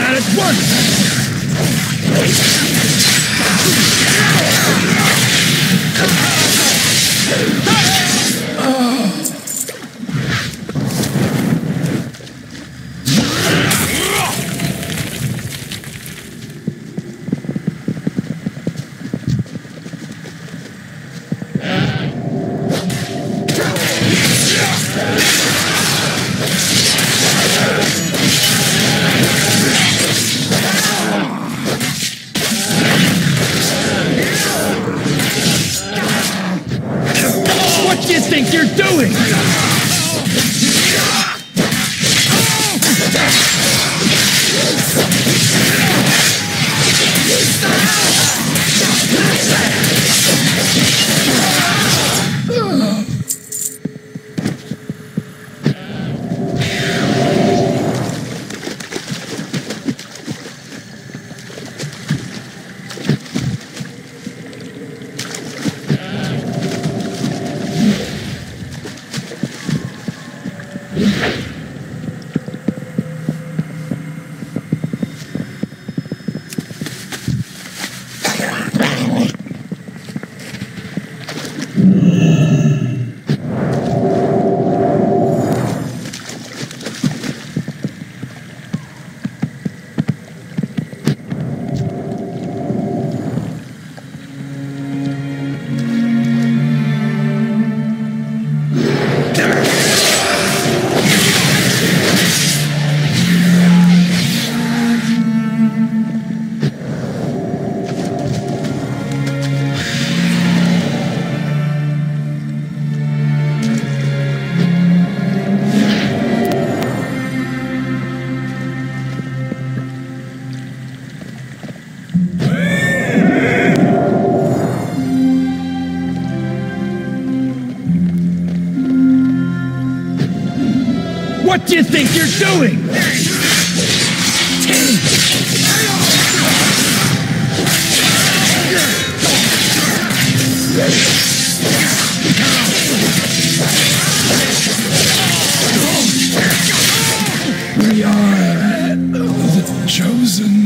that at once! think you're doing? What do you think you're doing? We are the chosen.